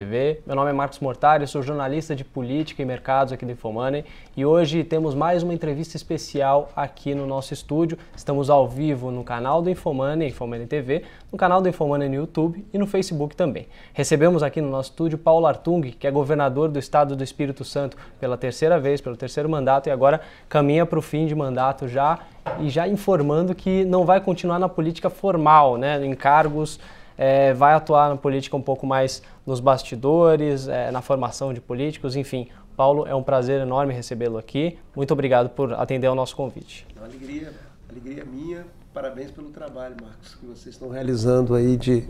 TV. Meu nome é Marcos Mortari, sou jornalista de política e mercados aqui do Infomoney e hoje temos mais uma entrevista especial aqui no nosso estúdio. Estamos ao vivo no canal do Infomoney, Infomoney TV, no canal do Infomoney no YouTube e no Facebook também. Recebemos aqui no nosso estúdio Paulo Artung, que é governador do estado do Espírito Santo pela terceira vez, pelo terceiro mandato e agora caminha para o fim de mandato já e já informando que não vai continuar na política formal, né, em cargos é, vai atuar na política um pouco mais nos bastidores, é, na formação de políticos, enfim. Paulo, é um prazer enorme recebê-lo aqui. Muito obrigado por atender ao nosso convite. Uma alegria, alegria minha. Parabéns pelo trabalho, Marcos, que vocês estão realizando aí de,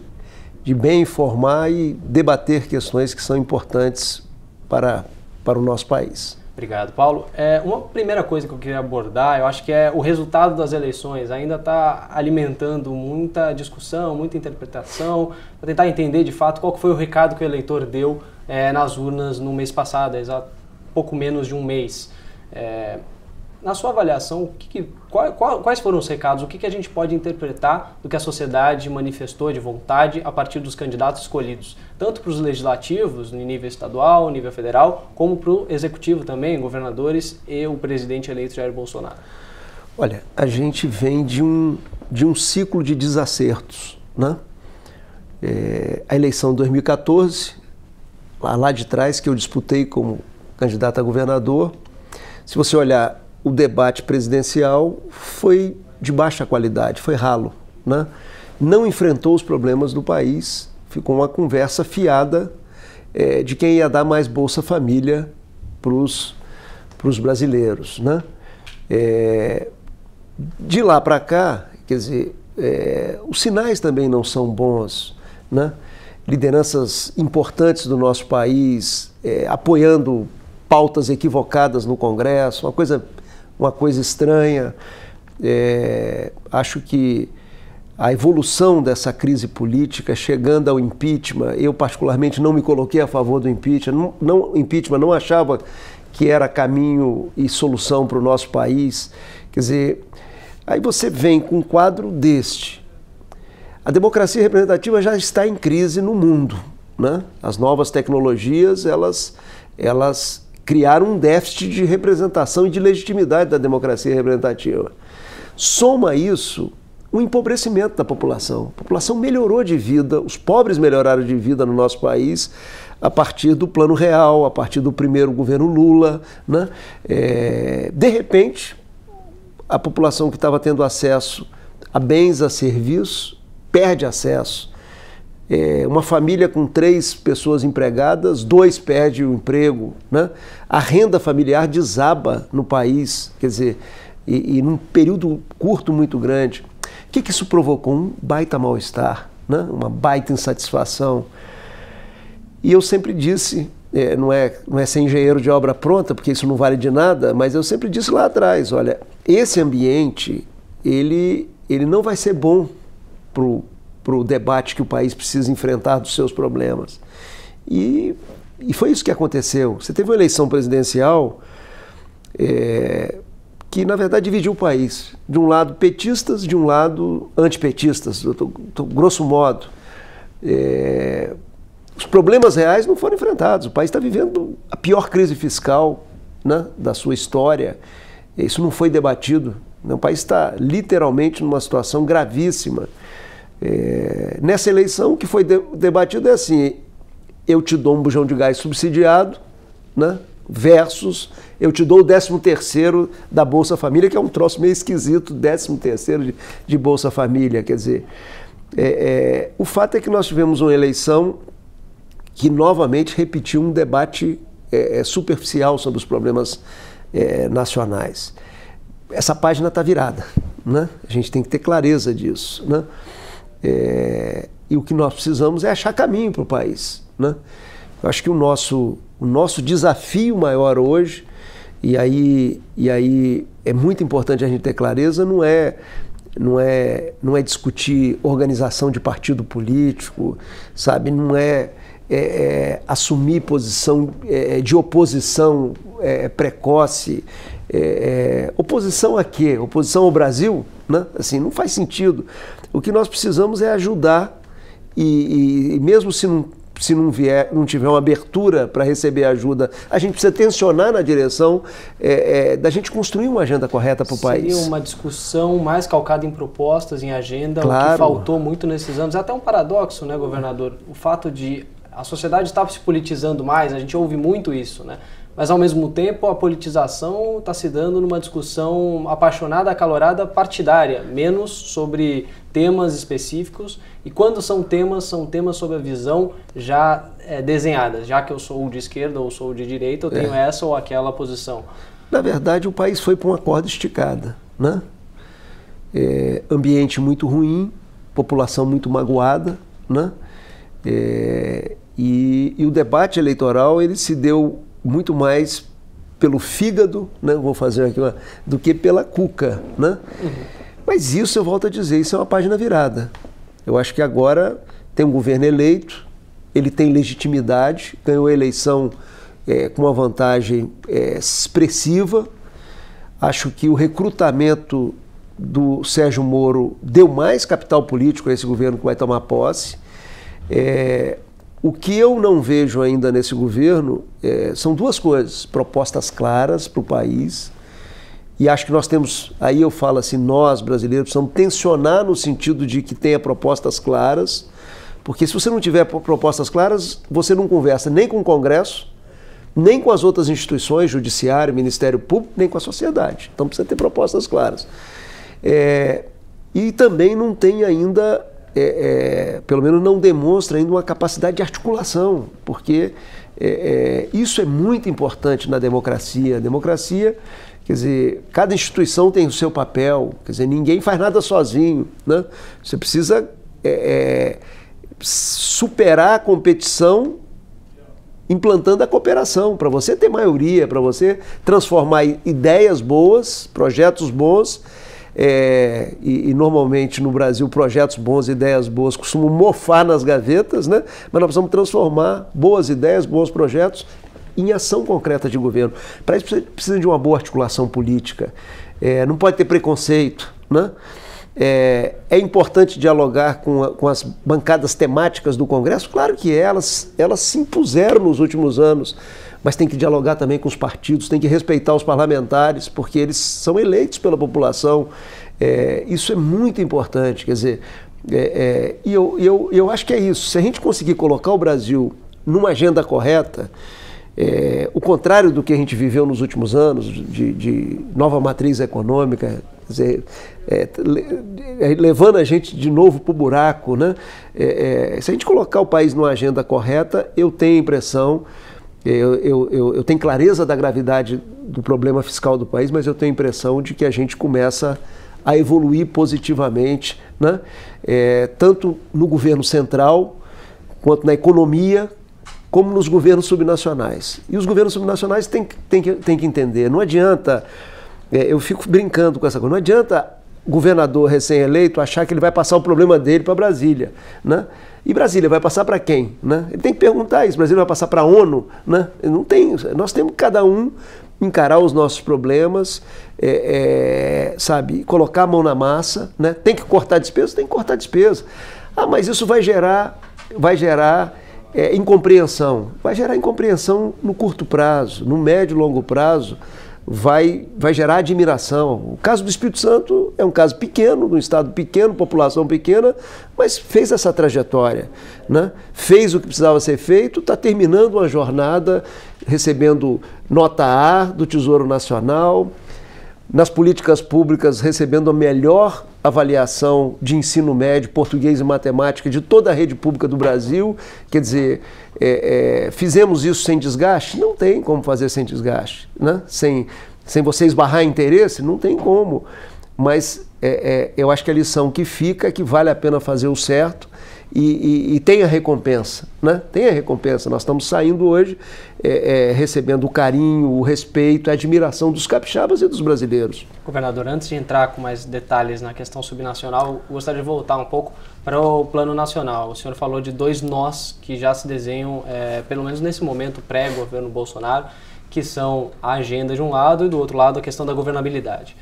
de bem informar e debater questões que são importantes para, para o nosso país. Obrigado, Paulo. É, uma primeira coisa que eu queria abordar, eu acho que é o resultado das eleições. Ainda está alimentando muita discussão, muita interpretação, para tentar entender de fato qual foi o recado que o eleitor deu é, nas urnas no mês passado, exato pouco menos de um mês. É, na sua avaliação, que que, qual, qual, quais foram os recados? O que, que a gente pode interpretar do que a sociedade manifestou de vontade a partir dos candidatos escolhidos, tanto para os legislativos, no nível estadual, nível federal, como para o executivo também, governadores e o presidente eleito Jair Bolsonaro? Olha, a gente vem de um, de um ciclo de desacertos. Né? É, a eleição de 2014, lá, lá de trás, que eu disputei como candidato a governador, se você olhar o debate presidencial foi de baixa qualidade, foi ralo. Né? Não enfrentou os problemas do país, ficou uma conversa fiada é, de quem ia dar mais Bolsa Família para os brasileiros. Né? É, de lá para cá, quer dizer, é, os sinais também não são bons. Né? Lideranças importantes do nosso país é, apoiando pautas equivocadas no Congresso, uma coisa uma coisa estranha. É, acho que a evolução dessa crise política, chegando ao impeachment, eu particularmente não me coloquei a favor do impeachment, não, não impeachment não achava que era caminho e solução para o nosso país. Quer dizer, aí você vem com um quadro deste. A democracia representativa já está em crise no mundo. Né? As novas tecnologias, elas, elas criar um déficit de representação e de legitimidade da democracia representativa. Soma isso o empobrecimento da população. A população melhorou de vida, os pobres melhoraram de vida no nosso país a partir do Plano Real, a partir do primeiro governo Lula. Né? É, de repente, a população que estava tendo acesso a bens, a serviços, perde acesso é, uma família com três pessoas empregadas, dois perdem o emprego, né? a renda familiar desaba no país, quer dizer, e, e num período curto muito grande. O que, que isso provocou? Um baita mal-estar, né? uma baita insatisfação. E eu sempre disse, é, não, é, não é ser engenheiro de obra pronta, porque isso não vale de nada, mas eu sempre disse lá atrás, olha, esse ambiente, ele, ele não vai ser bom para o debate que o país precisa enfrentar dos seus problemas. E, e foi isso que aconteceu. Você teve uma eleição presidencial é, que, na verdade, dividiu o país. De um lado, petistas, de um lado, antipetistas, tô, tô, grosso modo. É, os problemas reais não foram enfrentados. O país está vivendo a pior crise fiscal né, da sua história. Isso não foi debatido. O país está literalmente numa situação gravíssima. É, nessa eleição, o que foi de, debatido é assim: eu te dou um bujão de gás subsidiado, né? versus eu te dou o 13 terceiro da Bolsa Família, que é um troço meio esquisito, 13 terceiro de, de Bolsa Família. Quer dizer, é, é, o fato é que nós tivemos uma eleição que novamente repetiu um debate é, é superficial sobre os problemas é, nacionais. Essa página está virada, né? a gente tem que ter clareza disso. Né? É, e o que nós precisamos é achar caminho para o país. Né? Eu acho que o nosso, o nosso desafio maior hoje, e aí, e aí é muito importante a gente ter clareza, não é, não é, não é discutir organização de partido político, sabe? Não é, é, é assumir posição é, de oposição é, precoce. É, oposição a quê? Oposição ao Brasil? Né? Assim, não faz sentido. O que nós precisamos é ajudar, e, e, mesmo se não, se não vier, não tiver uma abertura para receber ajuda, a gente precisa tensionar na direção é, é, da gente construir uma agenda correta para o país. Seria uma discussão mais calcada em propostas, em agenda, claro. o que faltou muito nesses anos. É até um paradoxo, né, governador? O fato de a sociedade estar se politizando mais, a gente ouve muito isso, né? Mas ao mesmo tempo a politização está se dando numa discussão apaixonada, acalorada, partidária, menos sobre temas específicos. E quando são temas, são temas sobre a visão já é, desenhada. Já que eu sou de esquerda ou sou de direita, eu tenho é. essa ou aquela posição. Na verdade, o país foi para uma corda esticada, né? É, ambiente muito ruim, população muito magoada, né? É, e, e, o debate eleitoral ele se deu muito mais pelo fígado, né? vou fazer aqui uma, do que pela cuca. Né? Uhum. Mas isso, eu volto a dizer, isso é uma página virada. Eu acho que agora tem um governo eleito, ele tem legitimidade, ganhou a eleição é, com uma vantagem é, expressiva. Acho que o recrutamento do Sérgio Moro deu mais capital político a esse governo que vai tomar posse. É, o que eu não vejo ainda nesse governo é, são duas coisas: propostas claras para o país. E acho que nós temos, aí eu falo assim, nós brasileiros precisamos tensionar no sentido de que tenha propostas claras, porque se você não tiver propostas claras, você não conversa nem com o Congresso, nem com as outras instituições, Judiciário, Ministério Público, nem com a sociedade. Então precisa ter propostas claras. É, e também não tem ainda é, é, pelo menos não demonstra ainda uma capacidade de articulação, porque é, é, isso é muito importante na democracia. A democracia, quer dizer, cada instituição tem o seu papel, quer dizer, ninguém faz nada sozinho. Né? Você precisa é, é, superar a competição implantando a cooperação, para você ter maioria, para você transformar ideias boas, projetos bons é, e, e, normalmente no Brasil projetos bons, ideias boas costumam mofar nas gavetas, né? mas nós precisamos transformar boas ideias, bons projetos em ação concreta de governo. Para isso precisa, de uma boa articulação política, é, não pode ter preconceito. Né? É, é, importante dialogar com, a, com, as bancadas temáticas do Congresso? Claro que elas, elas se impuseram nos últimos anos mas tem que dialogar também com os partidos, tem que respeitar os parlamentares, porque eles são eleitos pela população. É, isso é muito importante, quer dizer, é, é, e eu, eu, eu acho que é isso. Se a gente conseguir colocar o Brasil numa agenda correta, é, o contrário do que a gente viveu nos últimos anos, de, de nova matriz econômica, dizer, é, é, levando a gente de novo para o buraco. Né? É, é, se a gente colocar o país numa agenda correta, eu tenho a impressão eu, eu, eu, eu, tenho clareza da gravidade do problema fiscal do país, mas eu tenho a impressão de que a gente começa a evoluir positivamente, né? É, tanto no governo central, quanto na economia, como nos governos subnacionais. E os governos subnacionais têm, têm, que, têm que entender, não adianta, é, eu fico brincando com essa coisa, não adianta governador recém-eleito achar que ele vai passar o problema dele para Brasília. Né? E Brasília vai passar para quem? Né? Ele tem que perguntar isso. Brasília vai passar para a ONU? Né? Não tem. Nós temos cada um encarar os nossos problemas, é, é, sabe, colocar a mão na massa, né? Tem que cortar despesa, tem que cortar despesa. Ah, mas isso vai gerar, vai gerar é, incompreensão. Vai gerar incompreensão no curto prazo, no médio e longo prazo vai, vai gerar admiração. O caso do Espírito Santo é um caso pequeno, de um estado pequeno, população pequena, mas fez essa trajetória, né? fez o que precisava ser feito, está terminando uma jornada, recebendo nota A do Tesouro Nacional, nas políticas públicas recebendo a melhor avaliação de ensino médio, português e matemática de toda a rede pública do Brasil. Quer dizer, é, é, fizemos isso sem desgaste? Não tem como fazer sem desgaste. Né? Sem, sem você esbarrar interesse? Não tem como. Mas é, é, eu acho que a lição que fica é que vale a pena fazer o certo e, e, e tem a recompensa, né? Tem a recompensa. Nós estamos saindo hoje é, é, recebendo o carinho, o respeito, a admiração dos capixabas e dos brasileiros. Governador, antes de entrar com mais detalhes na questão subnacional, gostaria de voltar um pouco para o plano nacional. O senhor falou de dois nós que já se desenham, é, pelo menos nesse momento pré-governo Bolsonaro, que são a agenda de um lado e do outro lado a questão da governabilidade.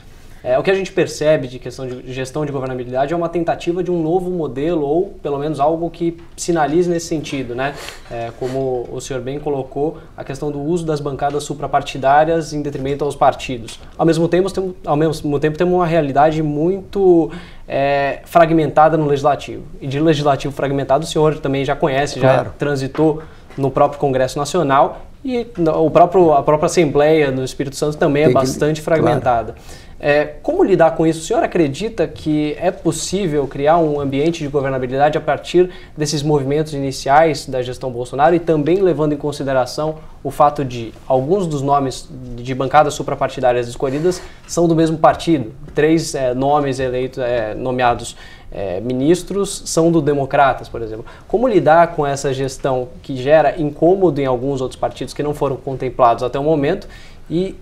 É, o que a gente percebe de questão de gestão de governabilidade é uma tentativa de um novo modelo ou pelo menos algo que sinalize nesse sentido, né? É, como o senhor bem colocou, a questão do uso das bancadas suprapartidárias em detrimento aos partidos. Ao mesmo tempo, temos, ao mesmo tempo temos uma realidade muito é, fragmentada no legislativo. E de legislativo fragmentado o senhor também já conhece, já claro. transitou no próprio Congresso Nacional e o próprio, a própria Assembleia no Espírito Santo também é bastante fragmentada. Claro. É, como lidar com isso? O senhor acredita que é possível criar um ambiente de governabilidade a partir desses movimentos iniciais da gestão Bolsonaro e também levando em consideração o fato de alguns dos nomes de bancadas suprapartidárias escolhidas são do mesmo partido? Três é, nomes eleitos, é, nomeados é, ministros são do Democratas, por exemplo. Como lidar com essa gestão que gera incômodo em alguns outros partidos que não foram contemplados até o momento e,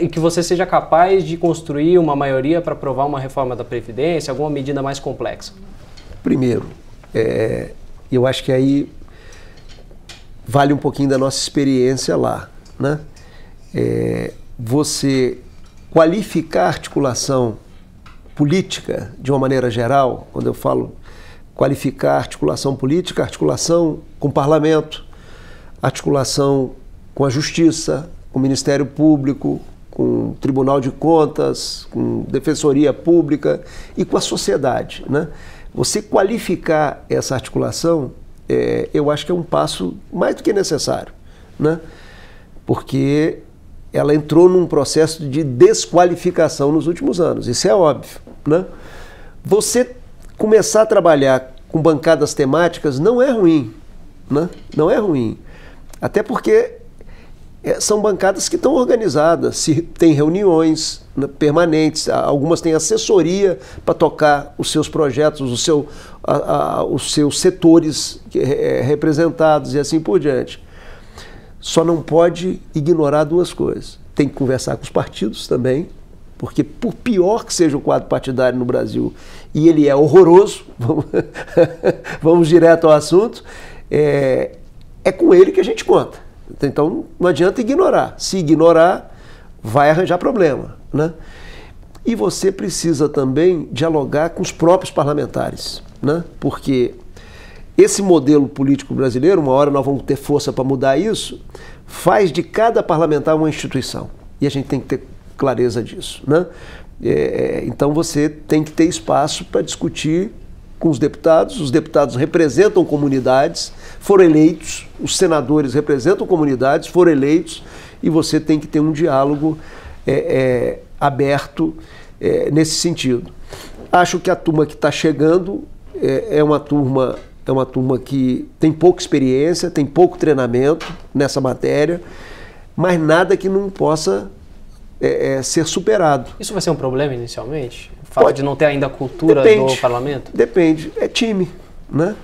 e que você seja capaz de construir uma maioria para aprovar uma reforma da Previdência, alguma medida mais complexa? Primeiro, é, eu acho que aí vale um pouquinho da nossa experiência lá. Né? É, você qualificar a articulação política de uma maneira geral, quando eu falo qualificar articulação política, articulação com o parlamento, articulação com a justiça, com o Ministério Público, com o Tribunal de Contas, com Defensoria Pública e com a sociedade. Né? Você qualificar essa articulação, é, eu acho que é um passo mais do que necessário, né? porque ela entrou num processo de desqualificação nos últimos anos, isso é óbvio. Né? Você começar a trabalhar com bancadas temáticas não é ruim, né? não é ruim. Até porque são bancadas que estão organizadas, se tem reuniões né, permanentes, algumas têm assessoria para tocar os seus projetos, o seu, a, a, os seus setores é, representados e assim por diante. Só não pode ignorar duas coisas. Tem que conversar com os partidos também, porque por pior que seja o quadro partidário no Brasil, e ele é horroroso, vamos, vamos direto ao assunto, é, é com ele que a gente conta. Então não adianta ignorar. Se ignorar, vai arranjar problema. Né? E você precisa também dialogar com os próprios parlamentares, né? porque esse modelo político brasileiro, uma hora nós vamos ter força para mudar isso, faz de cada parlamentar uma instituição. E a gente tem que ter clareza disso. Né? É, então você tem que ter espaço para discutir com os deputados, os deputados representam comunidades, foram eleitos, os senadores representam comunidades, foram eleitos, e você tem que ter um diálogo é, é, aberto é, nesse sentido. Acho que a turma que está chegando é, é, uma turma é uma turma que tem pouca experiência, tem pouco treinamento nessa matéria, mas nada que não possa é, é, ser superado. Isso vai ser um problema inicialmente? O fato Pode. de não ter ainda a cultura depende, do parlamento? Depende. É time, né?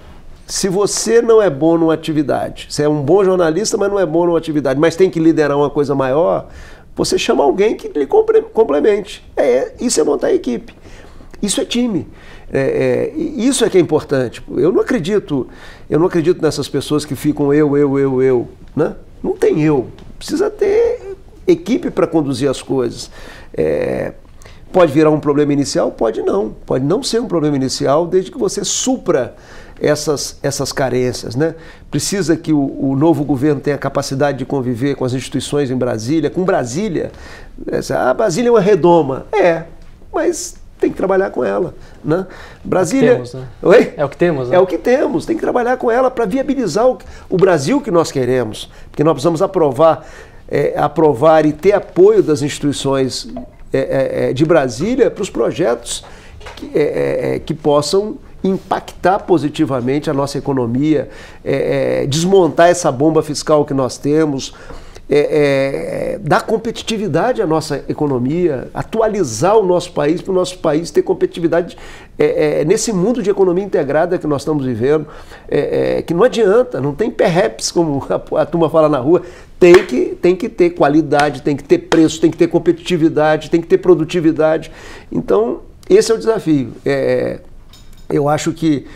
Se você não é bom numa atividade, você é um bom jornalista, mas não é bom numa atividade, mas tem que liderar uma coisa maior, você chama alguém que lhe complemente. É, isso é montar equipe. Isso é time. É, é, isso é que é importante. Eu não acredito, eu não acredito nessas pessoas que ficam eu, eu, eu, eu. Né? Não tem eu. Precisa ter equipe para conduzir as coisas. É, pode virar um problema inicial? Pode não. Pode não ser um problema inicial, desde que você supra essas, essas carências. Né? Precisa que o, o, novo governo tenha capacidade de conviver com as instituições em Brasília, com Brasília. Ah, Brasília é uma redoma. É, mas tem que trabalhar com ela. Né? Brasília. É o que temos, né? Oi? É o que temos, né? É o que temos. Tem que trabalhar com ela para viabilizar o, o Brasil que nós queremos. Porque nós precisamos aprovar é, aprovar e ter apoio das instituições é, é, é de Brasília para os projetos que, é, que, possam impactar positivamente a nossa economia, desmontar essa bomba fiscal que nós temos, é, é, dar competitividade à nossa economia, atualizar o nosso país para o nosso país ter competitividade é, é, nesse mundo de economia integrada que nós estamos vivendo, é, é, que não adianta, não tem perreps, como a, a, turma fala na rua, tem que, tem que ter qualidade, tem que ter preço, tem que ter competitividade, tem que ter produtividade. Então, esse é o desafio. eu acho que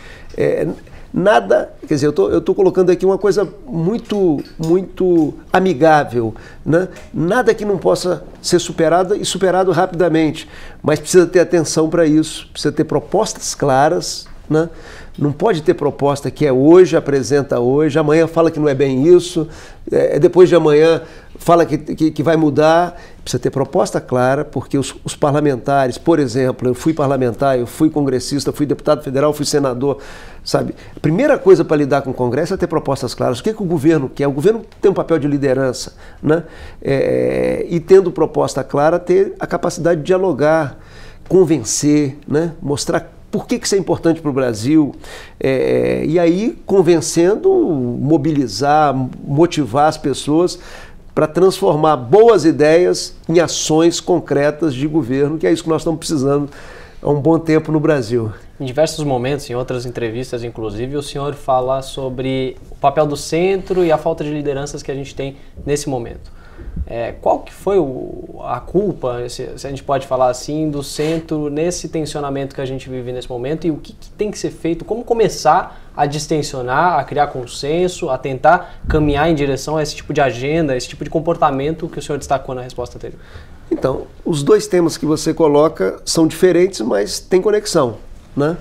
nada, quer dizer, eu estou colocando aqui uma coisa muito, muito amigável, né? nada que não possa ser superado e superado rapidamente, mas precisa ter atenção para isso, precisa ter propostas claras, né? Não pode ter proposta que é hoje, apresenta hoje, amanhã fala que não é bem isso, é, depois de amanhã fala que, que, que, vai mudar. Precisa ter proposta clara, porque os, os, parlamentares, por exemplo, eu fui parlamentar, eu fui congressista, fui deputado federal, fui senador, sabe? A primeira coisa para lidar com o Congresso é ter propostas claras. O que, que o governo quer? O governo tem um papel de liderança, né? É, e tendo proposta clara, ter a capacidade de dialogar, convencer, né? mostrar por que, que isso é importante para o Brasil? É, e aí, convencendo, mobilizar, motivar as pessoas para transformar boas ideias em ações concretas de governo, que é isso que nós estamos precisando há um bom tempo no Brasil. Em diversos momentos, em outras entrevistas, inclusive, o senhor fala sobre o papel do centro e a falta de lideranças que a gente tem nesse momento. É, qual que foi o, a culpa, se, se, a gente pode falar assim, do centro nesse tensionamento que a gente vive nesse momento e o que, que, tem que ser feito, como começar a distensionar, a criar consenso, a tentar caminhar em direção a esse tipo de agenda, esse tipo de comportamento que o senhor destacou na resposta dele? Então, os dois temas que você coloca são diferentes, mas têm conexão, né?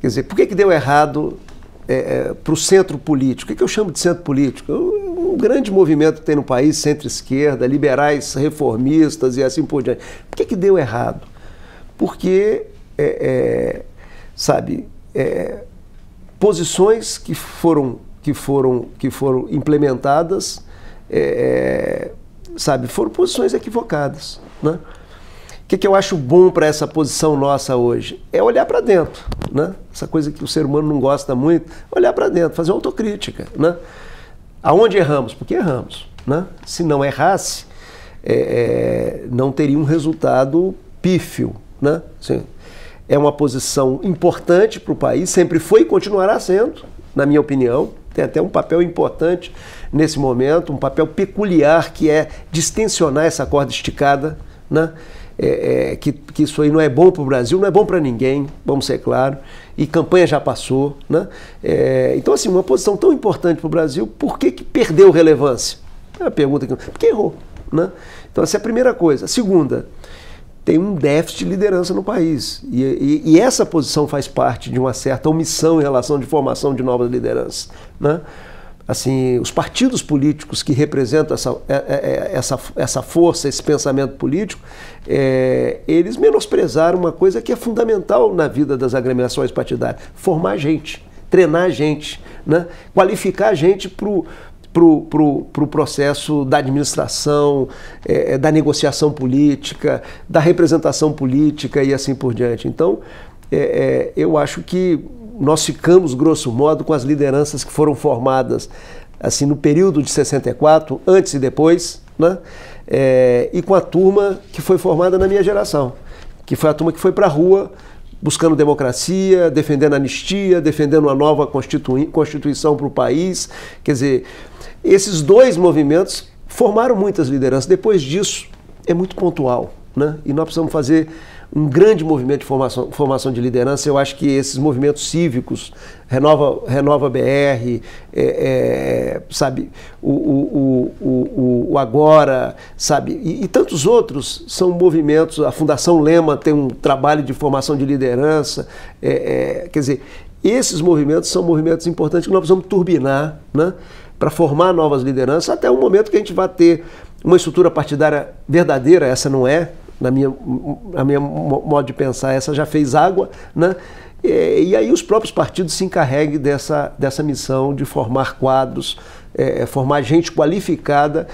Quer dizer, por que, que deu errado é, é, para o centro político? O que, que eu chamo de centro político? Eu, um grande movimento que tem no país, centro-esquerda, liberais reformistas e assim por diante. Por que, que deu errado? Porque, é, é, sabe, é, posições que foram, que foram, que foram implementadas, é, é, sabe, foram posições equivocadas. Né? O que, que eu acho bom para essa posição nossa hoje? É olhar para dentro. Né? Essa coisa que o ser humano não gosta muito, olhar para dentro, fazer autocrítica. Né? Aonde erramos? Porque erramos. Né? Se não errasse, é, é, não teria um resultado pífio. Né? Assim, é uma posição importante para o país, sempre foi e continuará sendo, na minha opinião. Tem até um papel importante nesse momento, um papel peculiar que é distensionar essa corda esticada, né? É, é, que, que isso aí não é bom para o Brasil, não é bom para ninguém, vamos ser claros e campanha já passou. Né? É, então, assim, uma posição tão importante para o Brasil, por que, que perdeu relevância? É a pergunta que. Porque errou. Né? Então, essa é a primeira coisa. A segunda, tem um déficit de liderança no país. E, e, e, essa posição faz parte de uma certa omissão em relação de formação de novas lideranças. Né? Assim, os partidos políticos que representam essa, é, é, é, essa, essa força, esse pensamento político, é, eles menosprezaram uma coisa que é fundamental na vida das agremiações partidárias: formar gente, treinar gente, né? qualificar gente para o pro, pro, pro processo da administração, é, da negociação política, da representação política e assim por diante. Então, é, eu acho que nós ficamos, grosso modo, com as lideranças que foram formadas assim no período de 64, antes e depois, né? É, e com a turma que foi formada na minha geração, que foi a turma que foi para a rua buscando democracia, defendendo anistia, defendendo uma nova constituição para o país. Quer dizer, esses dois movimentos formaram muitas lideranças. Depois disso, é muito pontual. Né? E nós precisamos fazer um grande movimento de formação, formação de liderança. Eu acho que esses movimentos cívicos, Renova, Renova BR, é, é, sabe, o, o, o, o, Agora, sabe, e, e, tantos outros são movimentos. A Fundação Lema tem um trabalho de formação de liderança. É, é quer dizer, esses movimentos são movimentos importantes que nós precisamos turbinar, né? Para formar novas lideranças, até o momento que a gente vai ter uma estrutura partidária verdadeira, essa não é, na minha, na minha modo de pensar, essa já fez água, né? E, e aí os próprios partidos se encarreguem dessa, dessa missão de formar quadros, é, é formar gente qualificada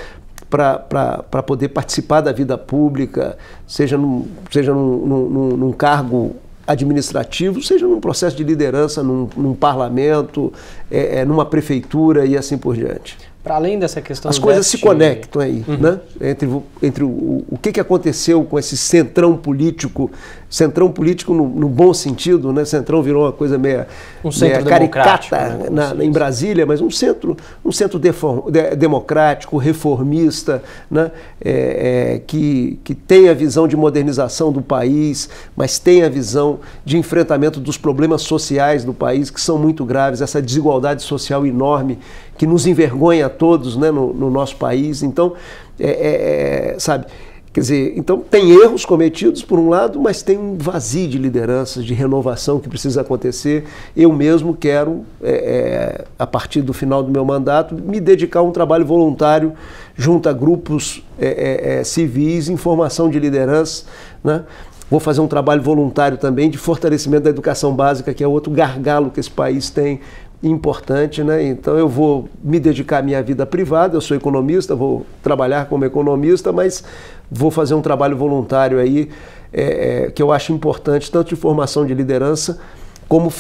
para poder participar da vida pública, seja num, seja num, num, num cargo administrativo, seja num processo de liderança, num, num parlamento, é, é, numa prefeitura e assim por diante. Para além dessa questão As coisas se conectam aí, uhum. né? Entre, entre o, o que, que aconteceu com esse centrão político, centrão político no, no bom sentido, né? Centrão virou uma coisa meia, um meia caricata né? na, na, em Brasília, mas um centro, um centro deform, de, democrático, reformista, né? É, é, que, que tem a visão de modernização do país, mas tem a visão de enfrentamento dos problemas sociais do país, que são muito graves, essa desigualdade social enorme que nos envergonha a todos né, no, no nosso país. Então, é, é, é, sabe, quer dizer, então tem erros cometidos por um lado, mas tem um vazio de lideranças, de renovação que precisa acontecer. Eu mesmo quero, é, é, a partir do final do meu mandato, me dedicar a um trabalho voluntário junto a grupos é, civis em formação de liderança, né? Vou fazer um trabalho voluntário também de fortalecimento da educação básica, que é outro gargalo que esse país tem importante, né? Então eu vou me dedicar à minha vida privada, eu sou economista, vou trabalhar como economista, mas vou fazer um trabalho voluntário aí é, é, que eu acho importante, tanto de formação de liderança, como,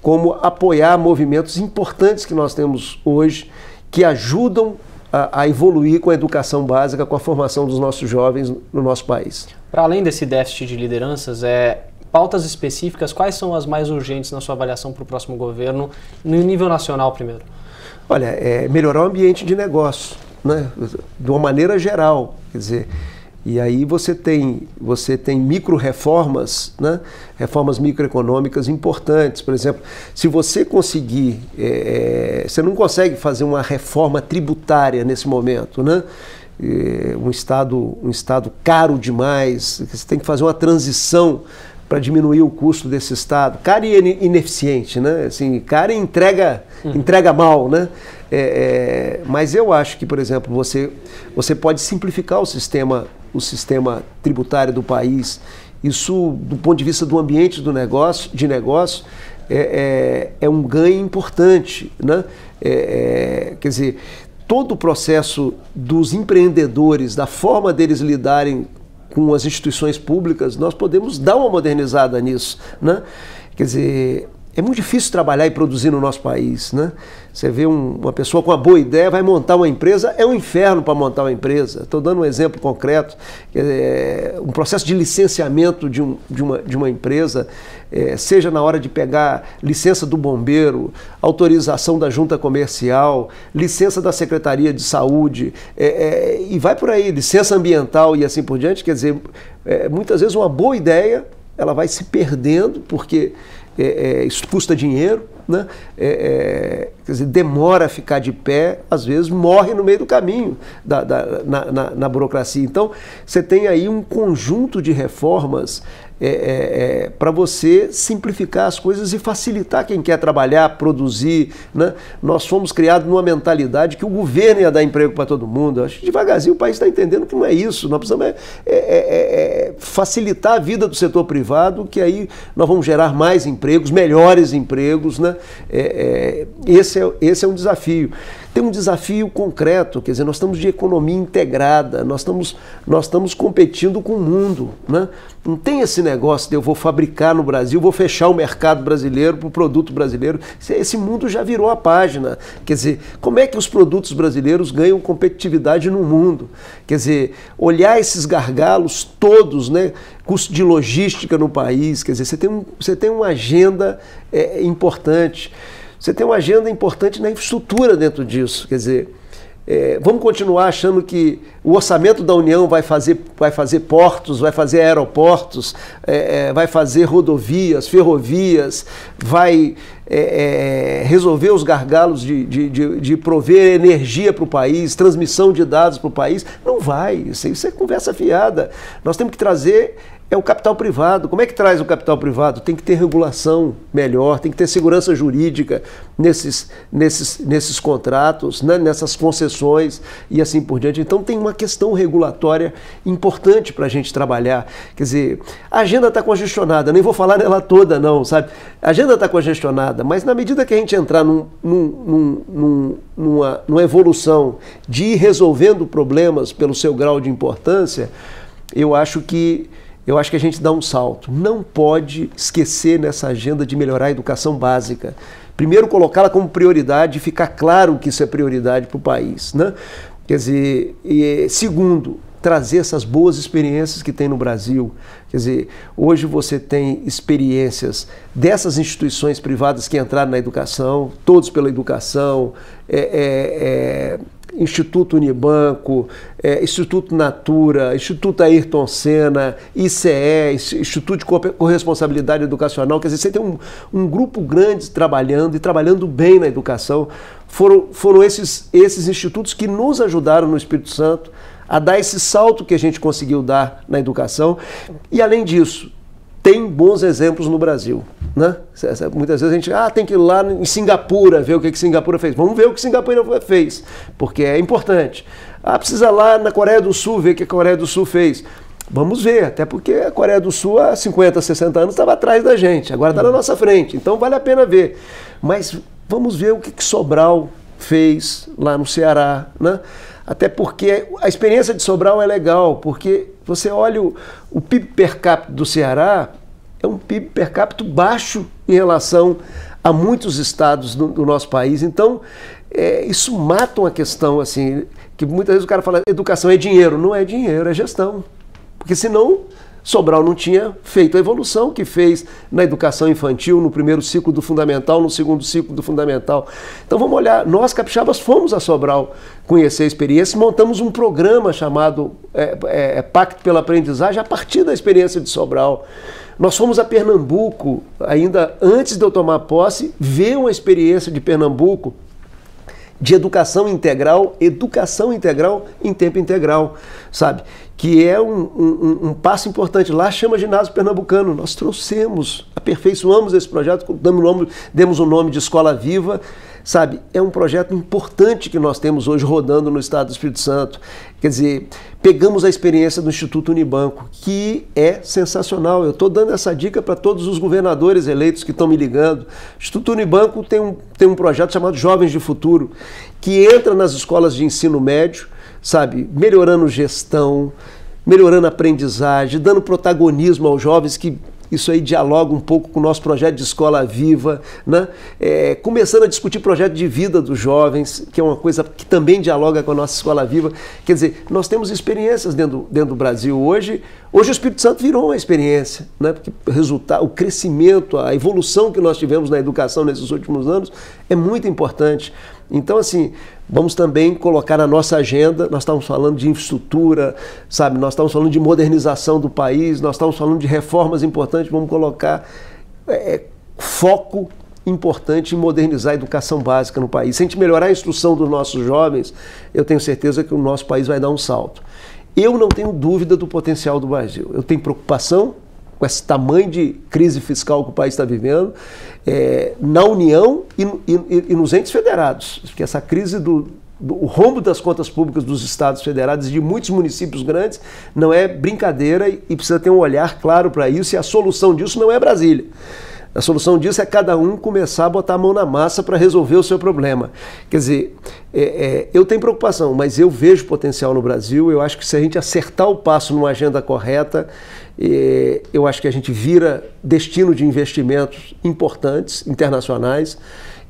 como apoiar movimentos importantes que nós temos hoje, que ajudam a, a evoluir com a educação básica, com a formação dos nossos jovens no nosso país. Para além desse déficit de lideranças, é, pautas específicas, quais são as mais urgentes na sua avaliação para o próximo governo, no nível nacional primeiro? Olha, é melhorar o ambiente de negócio, né? de uma maneira geral. Quer dizer, e aí você tem, você tem micro-reformas, né? reformas microeconômicas importantes. Por exemplo, se você conseguir, é, é você não consegue fazer uma reforma tributária nesse momento, né? É, um estado um estado caro demais você tem que fazer uma transição para diminuir o custo desse Estado. Caro e ineficiente, né? Assim, caro e entrega, uhum. entrega mal, né? É, é, mas eu acho que, por exemplo, você, você pode simplificar o sistema, o sistema tributário do país. Isso, do ponto de vista do ambiente do negócio, de negócio, é, é, é um ganho importante, né? É, é, quer dizer, todo o processo dos empreendedores, da forma deles lidarem com as instituições públicas, nós podemos dar uma modernizada nisso. Né? Quer dizer, é muito difícil trabalhar e produzir no nosso país. Né? Você vê um, uma pessoa com uma boa ideia, vai montar uma empresa, é um inferno para montar uma empresa. Estou dando um exemplo concreto. É, um processo de licenciamento de, um, de, uma, de uma empresa, é, seja na hora de pegar licença do bombeiro, autorização da junta comercial, licença da Secretaria de Saúde, é, é e vai por aí, licença ambiental e assim por diante. Quer dizer, é, muitas vezes uma boa ideia ela vai se perdendo porque é, é, isso custa dinheiro, né? É, é, dizer, demora a ficar de pé, às vezes morre no meio do caminho da, da na, na, na, burocracia. Então, você tem aí um conjunto de reformas é, é, é, para você simplificar as coisas e facilitar quem quer trabalhar, produzir. Né? Nós fomos criados numa mentalidade que o governo ia dar emprego para todo mundo. Acho que devagarzinho o país está entendendo que não é isso. Nós precisamos é, é, é, facilitar a vida do setor privado, que aí nós vamos gerar mais empregos, melhores empregos. Né? esse, é, esse é um desafio tem um desafio concreto, quer dizer, nós estamos de economia integrada, nós estamos, nós estamos competindo com o mundo. Né? Não tem esse negócio de eu vou fabricar no Brasil, vou fechar o mercado brasileiro para o produto brasileiro. Esse mundo já virou a página. Quer dizer, como é que os produtos brasileiros ganham competitividade no mundo? Quer dizer, olhar esses gargalos todos, né? custo de logística no país, quer dizer, você tem, um, você tem uma agenda é, importante. Você tem uma agenda importante na infraestrutura dentro disso. Quer dizer, é, vamos continuar achando que o orçamento da União vai fazer, vai fazer portos, vai fazer aeroportos, é, é, vai fazer rodovias, ferrovias, vai é, é, resolver os gargalos de, de, de, de prover energia para o país, transmissão de dados para o país. Não vai, isso, isso é conversa fiada. Nós temos que trazer é o capital privado. Como é que traz o capital privado? Tem que ter regulação melhor, tem que ter segurança jurídica nesses, nesses, nesses contratos, né? nessas concessões e assim por diante. Então tem uma questão regulatória importante para a gente trabalhar. Quer dizer, a agenda está congestionada, nem vou falar nela toda, não, sabe? A agenda está congestionada, mas na medida que a gente entrar num, num, num, numa, numa evolução de ir resolvendo problemas pelo seu grau de importância, eu acho que eu acho que a gente dá um salto. Não pode esquecer nessa agenda de melhorar a educação básica. Primeiro, colocá-la como prioridade e ficar claro que isso é prioridade para o país. Né? Quer dizer, e, segundo, trazer essas boas experiências que tem no Brasil. Quer dizer, hoje você tem experiências dessas instituições privadas que entraram na educação, todos pela educação, é, é, é, Instituto Unibanco, é, Instituto Natura, Instituto Ayrton Senna, ICE, Instituto de Corresponsabilidade Educacional. Quer dizer, você tem um, um grupo grande trabalhando e trabalhando bem na educação. Foram, foram esses, esses institutos que nos ajudaram no Espírito Santo a dar esse salto que a gente conseguiu dar na educação. E além disso, tem bons exemplos no Brasil. Né? Muitas vezes a gente ah, tem que ir lá em Singapura ver o que, que Singapura fez. Vamos ver o que Singapura fez, porque é importante. Ah, precisa lá na Coreia do Sul ver o que a Coreia do Sul fez. Vamos ver, até porque a Coreia do Sul há 50, 60 anos estava atrás da gente, agora está na nossa frente, então vale a pena ver. Mas vamos ver o que, que Sobral fez lá no Ceará. Né? Até porque a experiência de Sobral é legal, porque você olha o, o PIB per capita do Ceará, é um PIB per capita baixo em relação a muitos estados do, do nosso país. Então, é, isso mata uma questão assim, que muitas vezes o cara fala, educação é dinheiro. Não é dinheiro, é gestão. Porque senão Sobral não tinha feito a evolução que fez na educação infantil, no primeiro ciclo do fundamental, no segundo ciclo do fundamental. Então vamos olhar, nós capixabas fomos a Sobral conhecer a experiência, montamos um programa chamado é, é, é, Pacto pela Aprendizagem a partir da experiência de Sobral. Nós fomos a Pernambuco, ainda antes de eu tomar posse, ver uma experiência de Pernambuco de educação integral, educação integral em tempo integral, sabe? que é um, um, um, passo importante. Lá chama Ginásio Pernambucano. Nós trouxemos, aperfeiçoamos esse projeto, damos demos o nome de Escola Viva. Sabe, é um projeto importante que nós temos hoje rodando no Estado do Espírito Santo. Quer dizer, pegamos a experiência do Instituto Unibanco, que é sensacional. Eu estou dando essa dica para todos os governadores eleitos que estão me ligando. O Instituto Unibanco tem um, tem um projeto chamado Jovens de Futuro, que entra nas escolas de ensino médio sabe, melhorando gestão, melhorando aprendizagem, dando protagonismo aos jovens que isso aí dialoga um pouco com o nosso projeto de escola viva, né? É, começando a discutir projeto de vida dos jovens, que é uma coisa que também dialoga com a nossa escola viva. Quer dizer, nós temos experiências dentro, dentro do Brasil hoje. Hoje o Espírito Santo virou uma experiência, né? porque o, resultado, o crescimento, a evolução que nós tivemos na educação nesses últimos anos é muito importante. Então, assim, vamos também colocar na nossa agenda, nós estamos falando de infraestrutura, sabe, nós estamos falando de modernização do país, nós estamos falando de reformas importantes, vamos colocar é, foco importante em modernizar a educação básica no país. Se a gente melhorar a instrução dos nossos jovens, eu tenho certeza que o nosso país vai dar um salto. Eu não tenho dúvida do potencial do Brasil. Eu tenho preocupação com esse tamanho de crise fiscal que o país está vivendo, é, na União e, e, e, nos entes federados. Porque essa crise do, do rombo das contas públicas dos estados federados e de muitos municípios grandes não é brincadeira e, precisa ter um olhar claro para isso, e a solução disso não é Brasília. A solução disso é cada um começar a botar a mão na massa para resolver o seu problema. Quer dizer, é, é, eu tenho preocupação, mas eu vejo potencial no Brasil. Eu acho que se a gente acertar o passo numa agenda correta, eu acho que a gente vira destino de investimentos importantes, internacionais,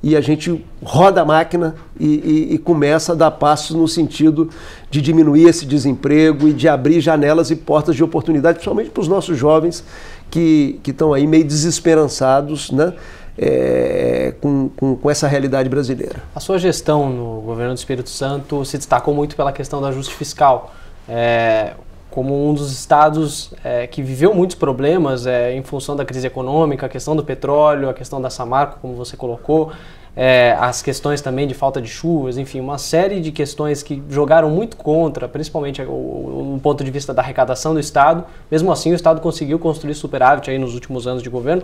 e a gente roda a máquina e, e, e, começa a dar passos no sentido de diminuir esse desemprego e de abrir janelas e portas de oportunidade, principalmente para os nossos jovens que estão aí meio desesperançados, né? É, com, com, com, essa realidade brasileira. A sua gestão no governo do Espírito Santo se destacou muito pela questão do ajuste fiscal. É, como um dos estados é, que viveu muitos problemas é, em função da crise econômica, a questão do petróleo, a questão da Samarco, como você colocou, é, as questões também de falta de chuvas, enfim, uma série de questões que jogaram muito contra, principalmente o, ponto de vista da arrecadação do Estado. Mesmo assim, o Estado conseguiu construir superávit aí nos últimos anos de governo.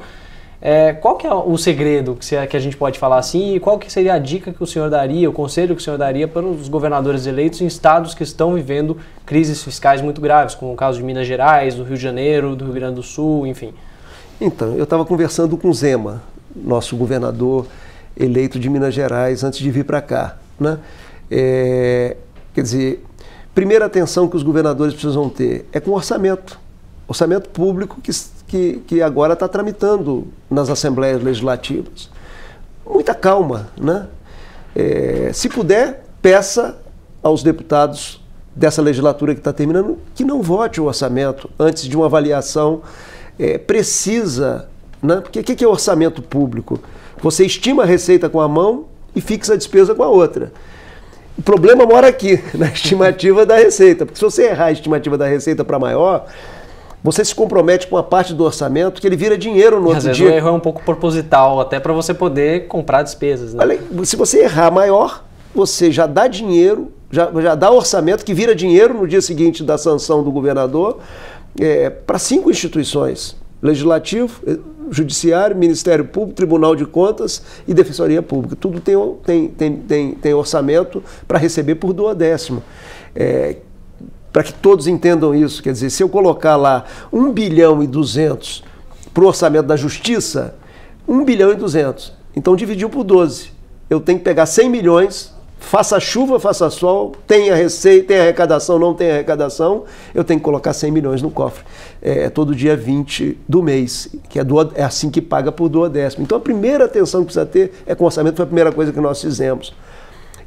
É, qual que é o segredo que, que, a gente pode falar assim e qual que seria a dica que o senhor daria, o conselho que o senhor daria para os governadores eleitos em estados que estão vivendo crises fiscais muito graves, como o caso de Minas Gerais, do Rio de Janeiro, do Rio Grande do Sul, enfim? Então, eu estava conversando com o Zema, nosso governador eleito de Minas Gerais, antes de vir para cá. Né? É, quer dizer, primeira atenção que os governadores precisam ter é com orçamento Orçamento público que, que, que agora está tramitando nas assembleias legislativas. Muita calma, né? É, se puder, peça aos deputados dessa legislatura que está terminando que não vote o orçamento antes de uma avaliação é, precisa. Né? Porque o que é orçamento público? Você estima a receita com a mão e fixa a despesa com a outra. O problema mora aqui, na estimativa da receita. Porque se você errar a estimativa da receita para maior, você se compromete com uma parte do orçamento que ele vira dinheiro no e outro às vezes dia. O erro é um pouco proposital, até para você poder comprar despesas. Né? se você errar maior, você já dá dinheiro, já, já dá orçamento que vira dinheiro no dia seguinte da sanção do governador é, para cinco instituições: Legislativo, eh, Judiciário, Ministério Público, Tribunal de Contas e Defensoria Pública. Tudo tem, tem, tem, tem, tem orçamento para receber por duodécimo. É, para que todos entendam isso, quer dizer, se eu colocar lá 1 bilhão e 200 para o orçamento da Justiça, 1 bilhão e 200. Então dividiu por 12. Eu tenho que pegar 100 milhões faça chuva, faça sol, tenha receita, tenha arrecadação, não tenha arrecadação, eu tenho que colocar 100 milhões no cofre. É, é todo dia 20 do mês, que é, do, é assim que paga por duodécimo. Então a primeira atenção que precisa ter é com o orçamento, foi a primeira coisa que nós fizemos.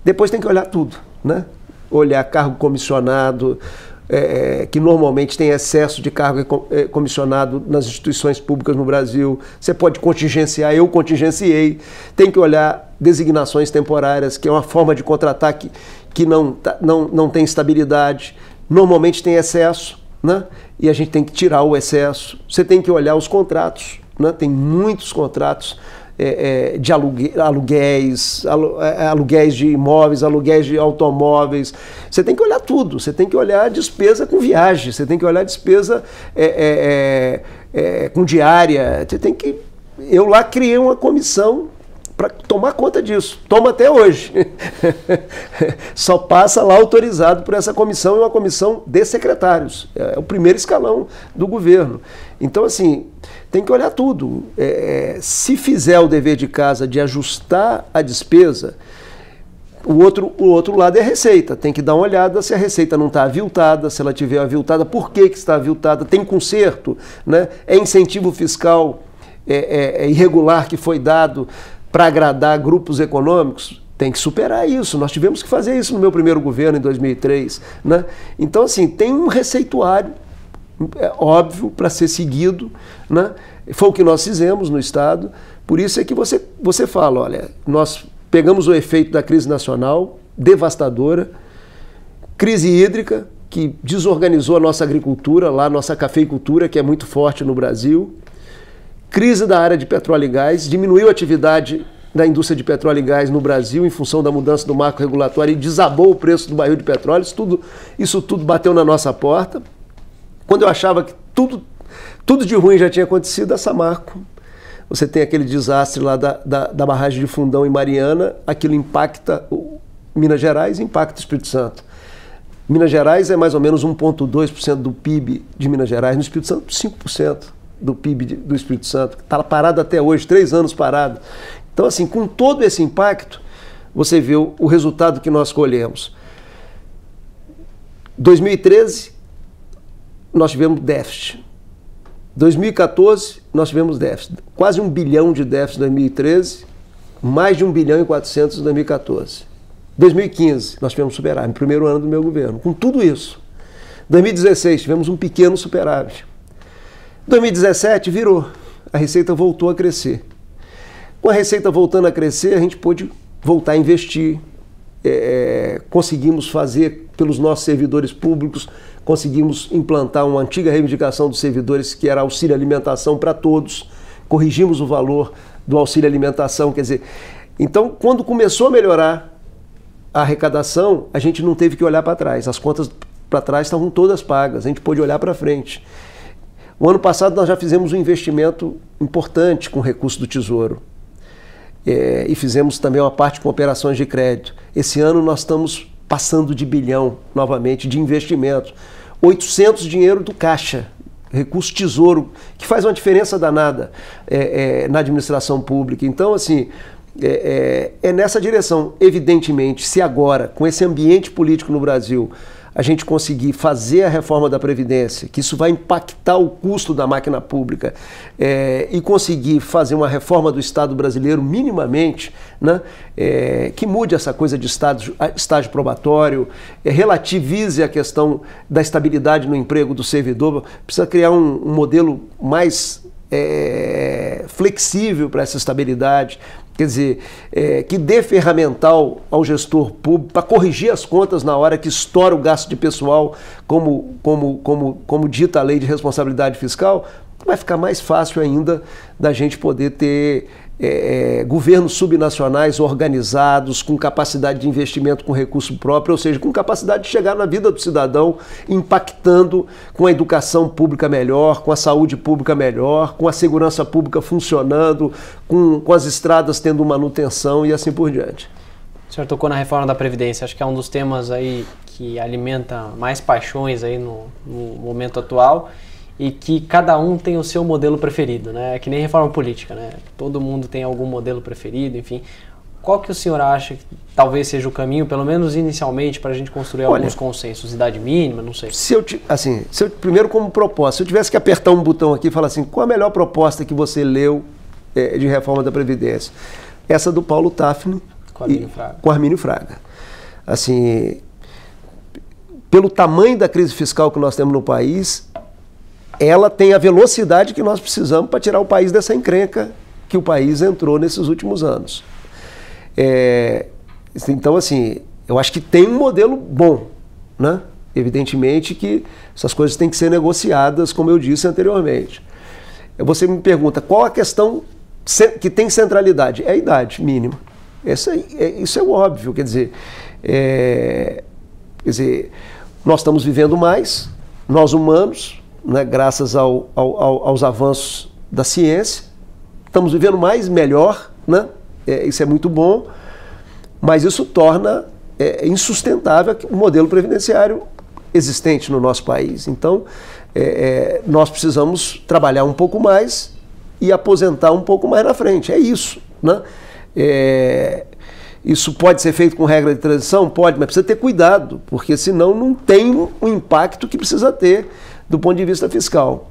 Depois tem que olhar tudo, né? Olhar cargo comissionado, é, é, que normalmente tem excesso de cargo é, comissionado nas instituições públicas no Brasil. Você pode contingenciar, eu contingenciei. Tem que olhar designações temporárias, que é uma forma de contratar que, que não, tá, não, não tem estabilidade. Normalmente tem excesso, né? e a gente tem que tirar o excesso. Você tem que olhar os contratos, né? tem muitos contratos é, é, de aluguéis, é, aluguéis de imóveis, aluguéis de automóveis. Você tem que olhar tudo. Você tem que olhar a despesa com viagem, você tem que olhar a despesa é, é, com diária. Você tem que. Eu lá criei uma comissão para tomar conta disso. Toma até hoje. Só passa lá autorizado por essa comissão e uma comissão de secretários. É o primeiro escalão do governo. Então, assim, tem que olhar tudo. É, se fizer o dever de casa de ajustar a despesa, o outro, o outro lado é a receita. Tem que dar uma olhada se a receita não está aviltada, se ela tiver aviltada, por que, que está aviltada, tem conserto, né? é incentivo fiscal é, é, é irregular que foi dado para agradar grupos econômicos, tem que superar isso. Nós tivemos que fazer isso no meu primeiro governo, em 2003. Né? Então, assim, tem um receituário é óbvio para ser seguido. Né? Foi o que nós fizemos no Estado. Por isso é que você, você fala: olha, nós pegamos o efeito da crise nacional, devastadora, crise hídrica, que desorganizou a nossa agricultura, lá a nossa cafeicultura, que é muito forte no Brasil Crise da área de petróleo e gás, diminuiu a atividade da indústria de petróleo e gás no Brasil em função da mudança do marco regulatório e desabou o preço do barril de petróleo. Isso tudo, isso tudo bateu na nossa porta. Quando eu achava que tudo, tudo de ruim já tinha acontecido, essa marco. Você tem aquele desastre lá da, da, da barragem de Fundão em Mariana, aquilo impacta Minas Gerais impacta o Espírito Santo. Minas Gerais é mais ou menos 1,2% do PIB de Minas Gerais, no Espírito Santo 5% do PIB do Espírito Santo, está parado até hoje, três anos parado. Então, assim, com todo esse impacto, você vê o, o resultado que nós colhemos. 2013, nós tivemos déficit. 2014, nós tivemos déficit. Quase um bilhão de déficit em 2013, mais de um bilhão e 400 em 2014. 2015, nós tivemos superávit, no primeiro ano do meu governo. Com tudo isso. 2016, tivemos um pequeno superávit. 2017 virou. A receita voltou a crescer. Com a receita voltando a crescer, a gente pôde voltar a investir. É, conseguimos fazer pelos nossos servidores públicos, conseguimos implantar uma antiga reivindicação dos servidores que era auxílio alimentação para todos. Corrigimos o valor do auxílio alimentação, quer dizer, então quando começou a melhorar a arrecadação, a gente não teve que olhar para trás. As contas para trás estavam todas pagas, a gente pôde olhar para frente. O ano passado nós já fizemos um investimento importante com recurso do Tesouro. É, e fizemos também uma parte com operações de crédito. Esse ano nós estamos passando de bilhão novamente de investimento. 800 dinheiro do Caixa, recurso Tesouro, que faz uma diferença danada é, é, na administração pública. Então, assim, é, é, é nessa direção. Evidentemente, se agora, com esse ambiente político no Brasil, a gente conseguir fazer a reforma da Previdência, que isso vai impactar o custo da máquina pública, é, e conseguir fazer uma reforma do Estado brasileiro minimamente, né, é, que mude essa coisa de estágio, estágio probatório, é, relativize a questão da estabilidade no emprego do servidor, precisa criar um, um modelo mais flexível para essa estabilidade, quer dizer, é, que dê ferramental ao gestor público para corrigir as contas na hora que estoura o gasto de pessoal, como, como, como, como dita a lei de responsabilidade fiscal, vai ficar mais fácil ainda da gente poder ter é, é, governos subnacionais organizados, com capacidade de investimento com recurso próprio, ou seja, com capacidade de chegar na vida do cidadão, impactando com a educação pública melhor, com a saúde pública melhor, com a segurança pública funcionando, com, com as estradas tendo manutenção e assim por diante. O senhor tocou na reforma da Previdência, acho que é um dos temas aí que alimenta mais paixões aí no, no momento atual e que cada um tem o seu modelo preferido, né? É que nem reforma política, né? Todo mundo tem algum modelo preferido, enfim. Qual que o senhor acha que talvez seja o caminho, pelo menos inicialmente, para a gente construir Olha, alguns consensos? Idade mínima, não sei. Se eu, assim, se eu, primeiro como proposta, se eu tivesse que apertar um botão aqui e falar assim, qual a melhor proposta que você leu é, de reforma da Previdência? Essa do Paulo Tafni com Armínio Fraga. Com Armínio Fraga. Assim, pelo tamanho da crise fiscal que nós temos no país, ela tem a velocidade que nós precisamos para tirar o país dessa encrenca que o país entrou nesses últimos anos. É, então, assim, eu acho que tem um modelo bom, né? Evidentemente que essas coisas têm que ser negociadas, como eu disse anteriormente. Você me pergunta qual a questão que tem centralidade? É a idade mínima. Isso é, isso é óbvio, quer dizer, é, quer dizer, nós estamos vivendo mais, nós humanos, né, graças ao, ao, aos avanços da ciência. Estamos vivendo mais, melhor, né? É, isso é muito bom, mas isso torna é, insustentável o modelo previdenciário existente no nosso país. Então, é, é, nós precisamos trabalhar um pouco mais e aposentar um pouco mais na frente. É isso. Né? É, isso pode ser feito com regra de transição? Pode, mas precisa ter cuidado, porque senão não tem o impacto que precisa ter do ponto de vista fiscal.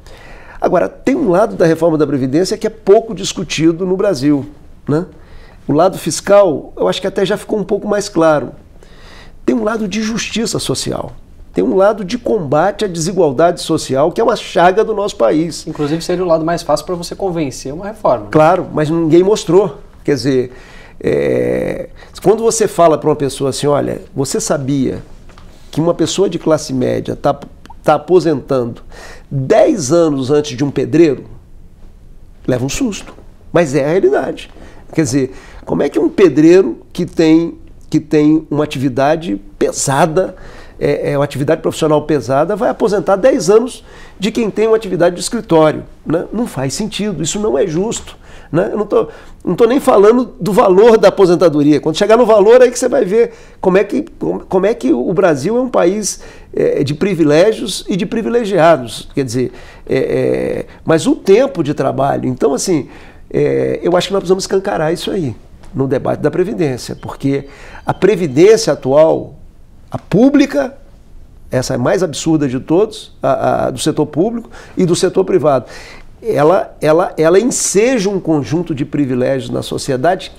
Agora, tem um lado da reforma da Previdência que é pouco discutido no Brasil. Né? O lado fiscal, eu acho que até já ficou um pouco mais claro. Tem um lado de justiça social. Tem um lado de combate à desigualdade social, que é uma chaga do nosso país. Inclusive, seria o lado mais fácil para você convencer uma reforma. Né? Claro, mas ninguém mostrou. Quer dizer, é... quando você fala para uma pessoa assim: olha, você sabia que uma pessoa de classe média está está aposentando 10 anos antes de um pedreiro, leva um susto. Mas é a realidade. Quer dizer, como é que um pedreiro que tem, que tem uma atividade pesada, é, é uma atividade profissional pesada, vai aposentar 10 anos de quem tem uma atividade de escritório? Né? Não faz sentido, isso não é justo. Né? Eu não estou não tô nem falando do valor da aposentadoria. Quando chegar no valor, aí que você vai ver como é que, como é que o Brasil é um país é, de privilégios e de privilegiados. Quer dizer, é, é, mas o tempo de trabalho. Então, assim, eu acho que nós precisamos escancarar isso aí no debate da Previdência, porque a Previdência atual, a pública, essa é a mais absurda de todos, a, a, do setor público e do setor privado ela, ela, ela enseja um conjunto de privilégios na sociedade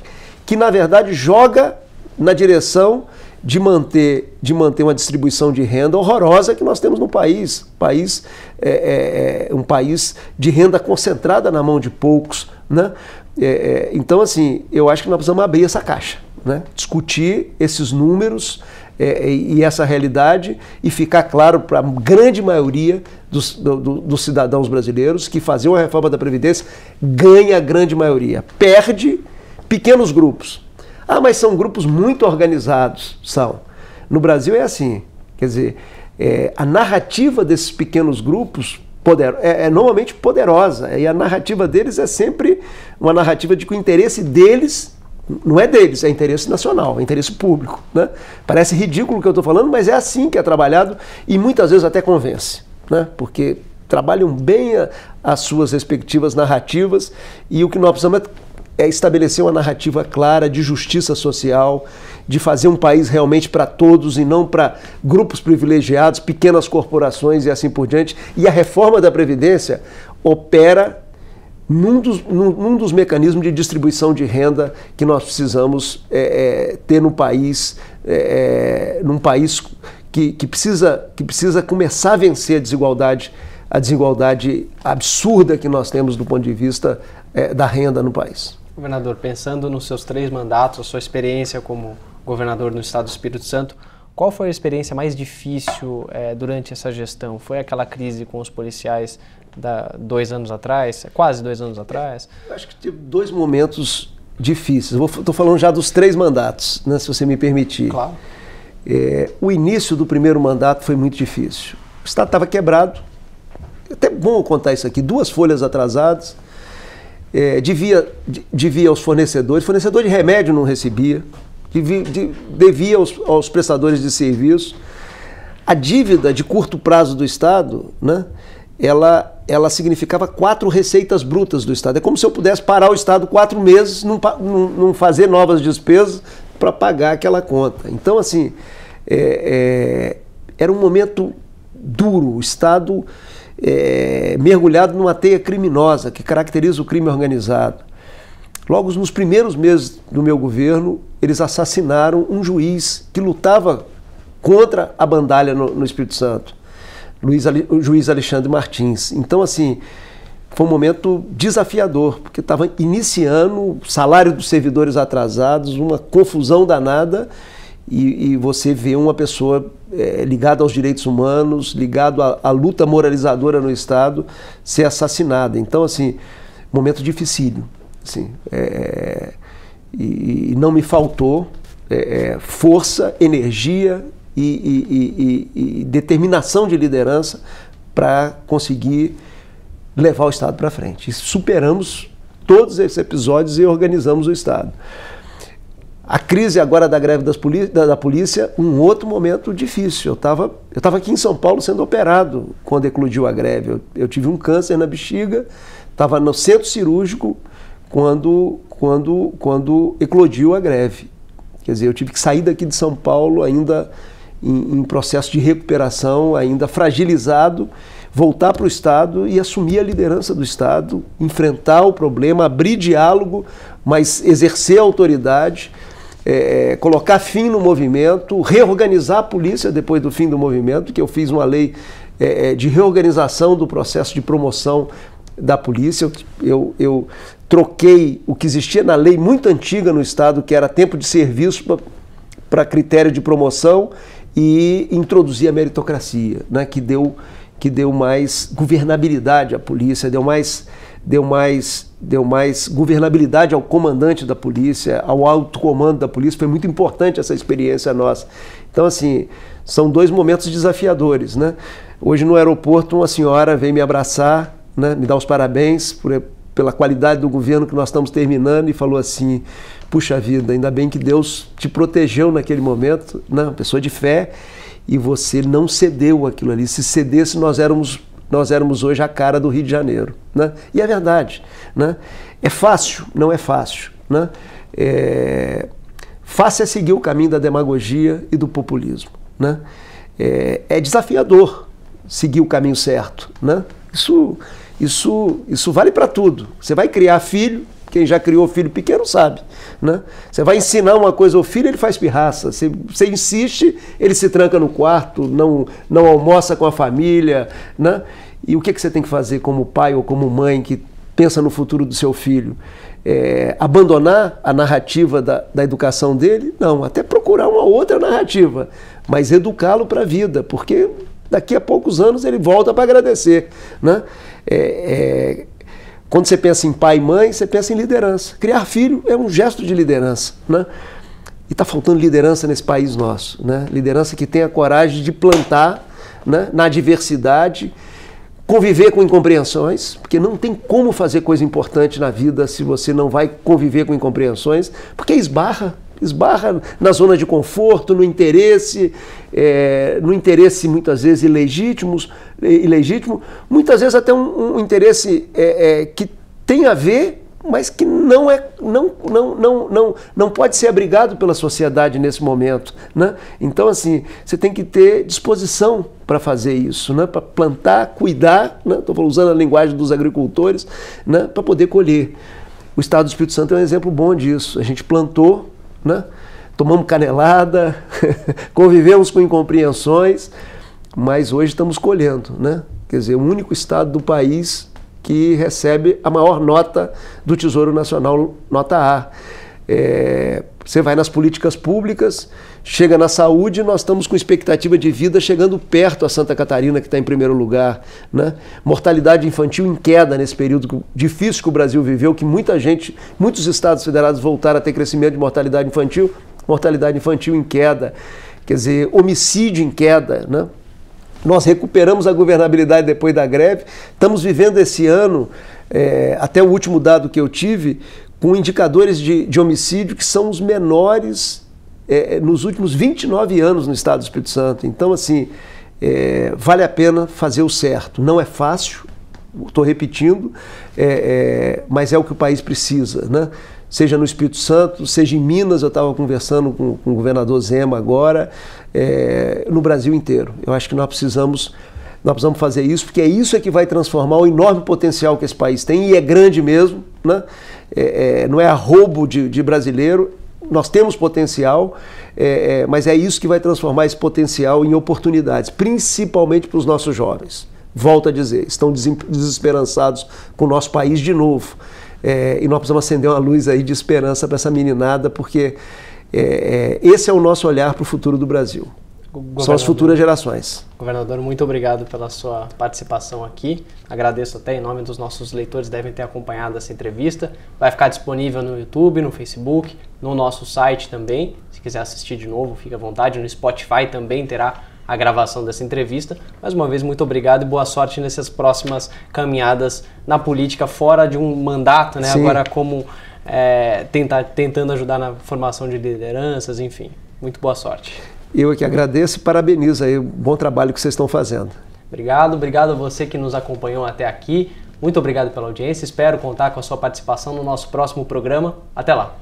que, na verdade, joga na direção de manter, de manter uma distribuição de renda horrorosa que nós temos no país. país é, é, é um país de renda concentrada na mão de poucos. Né? É, é, então, assim, eu acho que nós precisamos abrir essa caixa, né? discutir esses números é, e essa realidade e ficar claro para a grande maioria dos, do, dos cidadãos brasileiros que fazer uma reforma da Previdência ganha a grande maioria. Perde pequenos grupos. Ah, mas são grupos muito organizados. São. No Brasil é assim. Quer dizer, é, a narrativa desses pequenos grupos poder, é, é, normalmente poderosa. E a narrativa deles é sempre uma narrativa de que o interesse deles não é deles, é interesse nacional, é interesse público. Né? Parece ridículo o que eu estou falando, mas é assim que é trabalhado e muitas vezes até convence né? porque trabalham bem a, as suas respectivas narrativas e o que nós precisamos é é estabelecer uma narrativa clara de justiça social, de fazer um país realmente para todos e não para grupos privilegiados, pequenas corporações e assim por diante. E a reforma da Previdência opera num dos, num, num dos mecanismos de distribuição de renda que nós precisamos é, é, ter no país, é, é, num país que, que, precisa, que precisa começar a vencer a desigualdade, a desigualdade absurda que nós temos do ponto de vista é, da renda no país. Governador, pensando nos seus três mandatos, a sua experiência como governador no estado do Espírito Santo, qual foi a experiência mais difícil é, durante essa gestão? Foi aquela crise com os policiais da, dois anos atrás, quase dois anos atrás? Eu acho que teve dois momentos difíceis. Estou falando já dos três mandatos, né, se você me permitir. Claro. É, o início do primeiro mandato foi muito difícil. O Estado estava quebrado. É até bom contar isso aqui. Duas folhas atrasadas. É, devia, devia aos fornecedores. Fornecedor de remédio não recebia devia aos, aos prestadores de serviço. A dívida de curto prazo do Estado, né, ela, ela significava quatro receitas brutas do Estado. É como se eu pudesse parar o Estado quatro meses, não, não, não fazer novas despesas para pagar aquela conta. Então, assim, é, é, era um momento duro. O Estado é, mergulhado numa teia criminosa que caracteriza o crime organizado. Logo nos primeiros meses do meu governo, eles assassinaram um juiz que lutava contra a bandalha no, no Espírito Santo, Luiz, o juiz Alexandre Martins. Então, assim, foi um momento desafiador, porque estava iniciando salário dos servidores atrasados, uma confusão danada, e, e você vê uma pessoa é, ligada aos direitos humanos, ligado à, à luta moralizadora no Estado, ser assassinada. Então, assim, momento dificílimo. Assim, é, e, e, não me faltou é, é força, energia e, e, e determinação de liderança para conseguir levar o Estado para frente. E superamos todos esses episódios e organizamos o Estado. A crise agora da greve da, da, polícia, um outro momento difícil. Eu estava eu tava aqui em São Paulo sendo operado quando eclodiu a greve. Eu, eu tive um câncer na bexiga, estava no centro cirúrgico, quando, quando, quando eclodiu a greve. Quer dizer, eu tive que sair daqui de São Paulo ainda em, em processo de recuperação, ainda fragilizado, voltar para o Estado e assumir a liderança do Estado, enfrentar o problema, abrir diálogo, mas exercer autoridade, é, é, colocar fim no movimento, reorganizar a polícia depois do fim do movimento, que eu fiz uma lei é, é de reorganização do processo de promoção da polícia. Eu, eu, troquei o que existia na lei muito antiga no Estado, que era tempo de serviço para critério de promoção, e introduzi a meritocracia, né, que, deu, que deu mais governabilidade à polícia, deu mais, deu, mais, deu mais governabilidade ao comandante da polícia, ao alto comando da polícia. Foi muito importante essa experiência nossa. Então, assim, são dois momentos desafiadores. Né? Hoje no aeroporto, uma senhora veio me abraçar, né, me dar os parabéns por, pela qualidade do governo que nós estamos terminando e falou assim: puxa vida, ainda bem que Deus te protegeu naquele momento, né? uma pessoa de fé, e você não cedeu aquilo ali. Se cedesse, nós éramos, nós éramos hoje a cara do Rio de Janeiro. Né? E é verdade. Né? É fácil? Não é fácil. Né? É... Fácil é seguir o caminho da demagogia e do populismo. Né? É, é desafiador seguir o caminho certo. Né? Isso isso, isso vale para tudo. Você vai criar filho, quem já criou filho pequeno sabe. Né? Você vai ensinar uma coisa ao filho, ele faz pirraça. Você, você insiste, ele se tranca no quarto, não, não almoça com a família. Né? E o que, que você tem que fazer como pai ou como mãe que pensa no futuro do seu filho? É, abandonar a narrativa da, da educação dele? Não, até procurar uma outra narrativa, mas educá-lo para a vida, porque daqui a poucos anos ele volta para agradecer. Né? É, é, quando você pensa em pai e mãe, você pensa em liderança. Criar filho é um gesto de liderança. Né? E está faltando liderança nesse país nosso. Né? Liderança que tenha coragem de plantar né, na diversidade, conviver com incompreensões, porque não tem como fazer coisa importante na vida se você não vai conviver com incompreensões, porque esbarra esbarra na zona de conforto, no interesse, é, no interesse muitas vezes ilegítimos, ilegítimo, muitas vezes até um, um interesse é, é, que tem a ver mas que não, é, não, não, não, não, não pode ser abrigado pela sociedade nesse momento. Né? Então, assim, você tem que ter disposição para fazer isso, né? para plantar, cuidar, estou né? usando a linguagem dos agricultores, né? para poder colher. O Estado do Espírito Santo é um exemplo bom disso. A gente plantou, né? tomamos canelada, convivemos com incompreensões, mas hoje estamos colhendo. Né? Quer dizer, o único estado do país que recebe a maior nota do Tesouro Nacional, nota A. É, você vai nas políticas públicas, chega na saúde, nós estamos com expectativa de vida chegando perto a Santa Catarina, que está em primeiro lugar. Né? Mortalidade infantil em queda nesse período difícil que o Brasil viveu, que muita gente, muitos estados federados voltaram a ter crescimento de mortalidade infantil, mortalidade infantil em queda, quer dizer, homicídio em queda. Né? Nós recuperamos a governabilidade depois da greve. Estamos vivendo esse ano, é, até o último dado que eu tive, com indicadores de, de homicídio que são os menores é, nos últimos 29 anos no estado do Espírito Santo. Então, assim, é, vale a pena fazer o certo. Não é fácil, estou repetindo, é, é, mas é o que o país precisa, né? seja no Espírito Santo, seja em Minas, eu estava conversando com, com, o governador Zema agora, é, no Brasil inteiro. Eu acho que nós precisamos, nós precisamos fazer isso, porque é isso é que vai transformar o enorme potencial que esse país tem, e é grande mesmo, né? É, é, não é arrobo de, de brasileiro, nós temos potencial, é, é, mas é isso que vai transformar esse potencial em oportunidades, principalmente para os nossos jovens. Volto a dizer, estão desesperançados com o nosso país de novo. É, e nós precisamos acender uma luz aí de esperança para essa meninada, porque é, é, esse é o nosso olhar para o futuro do Brasil. São as futuras gerações. Governador, muito obrigado pela sua participação aqui. Agradeço até em nome dos nossos leitores, devem ter acompanhado essa entrevista. Vai ficar disponível no YouTube, no Facebook, no nosso site também. Se quiser assistir de novo, fique à vontade. No Spotify também terá a gravação dessa entrevista. Mais uma vez, muito obrigado e boa sorte nessas próximas caminhadas na política, fora de um mandato, né? Agora como é, tentar, tentando ajudar na formação de lideranças, enfim. Muito boa sorte. Eu é que agradeço e parabenizo aí o bom trabalho que vocês estão fazendo. Obrigado, obrigado a você que nos acompanhou até aqui. Muito obrigado pela audiência. Espero contar com a sua participação no nosso próximo programa. Até lá.